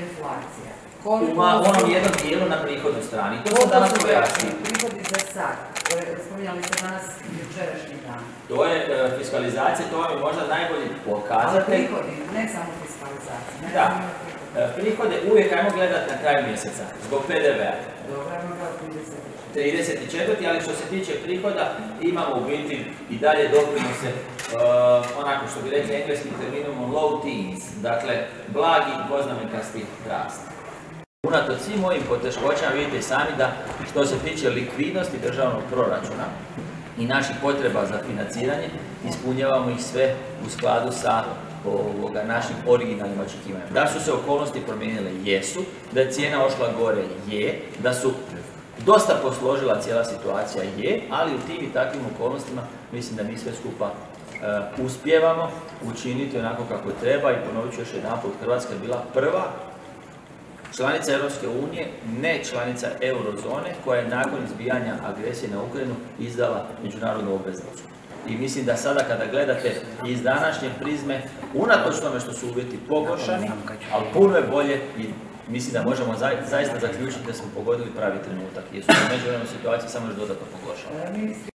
inflacija? U onom jednom dijelu na prihodnoj strani. To sam danas pojasnio. Prihodi za sad, spominjali ste danas jučerašnji dan. To je e, fiskalizacija, to vam je možda najbolji Ali pokazatelj. prihodi, ne samo fiskalizacija. ne Da. samo. E, Prihode uvijek ajmo gledati na kraju mjeseca, zbog PDV-a. Dobro, ajmo 30. 34. ali što se tiče prihoda imamo u biti i dalje doprinose e, onako što bi rekli engleskim terminom low teens, dakle blagi dvoznamenkasti rast. Unatoč svim ovim poteškoćama vidite sami da što se tiče likvidnosti državnog proračuna i naših potreba za financiranje, ispunjavamo ih sve u skladu sa ovoga, našim originalnim očekivanjima. Da su se okolnosti promijenile, jesu, da je cijena ošla gore, je, da su dosta posložila cijela situacija, je, ali u tim i takvim okolnostima mislim da mi sve skupa uspijevamo učiniti onako kako treba i ponovit ću još jedanput, Hrvatska je bila prva članica Europske unije, ne članica eurozone, koja je nakon izbijanja agresije na Ukrajinu izdala međunarodnu obveznicu. I mislim da sada kada gledate iz današnje prizme, unatoč tome što su uvjeti pogoršani, ali puno je bolje i mislim da možemo zai- zaista zaključiti da smo pogodili pravi trenutak, jer su u međuvremenu situacija samo još dodatno pogoršala. E, Ministri